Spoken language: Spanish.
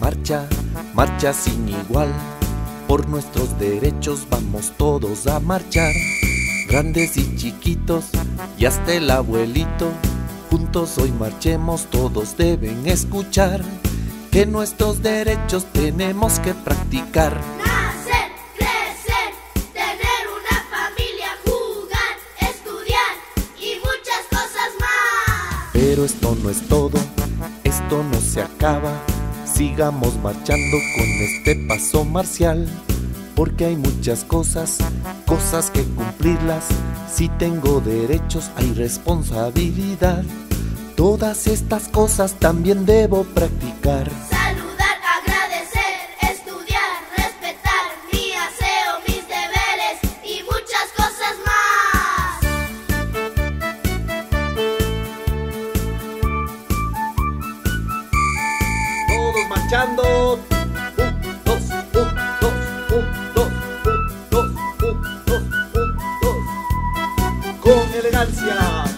marcha, marcha sin igual. Por nuestros derechos vamos todos a marchar. Grandes y chiquitos, y hasta el abuelito. Juntos hoy marchemos, todos deben escuchar que nuestros derechos tenemos que practicar. Nacer, crecer, tener una familia, jugar, estudiar y muchas cosas más. Pero esto no es todo, esto no se acaba. Sigamos marchando con este paso marcial. Porque hay muchas cosas, cosas que cumplirlas. Si tengo derechos, hay responsabilidad. Todas estas cosas también debo practicar. Todos marchando. Un, dos, un, dos, un, dos, un, dos, un, dos, un, dos. Con elegancia.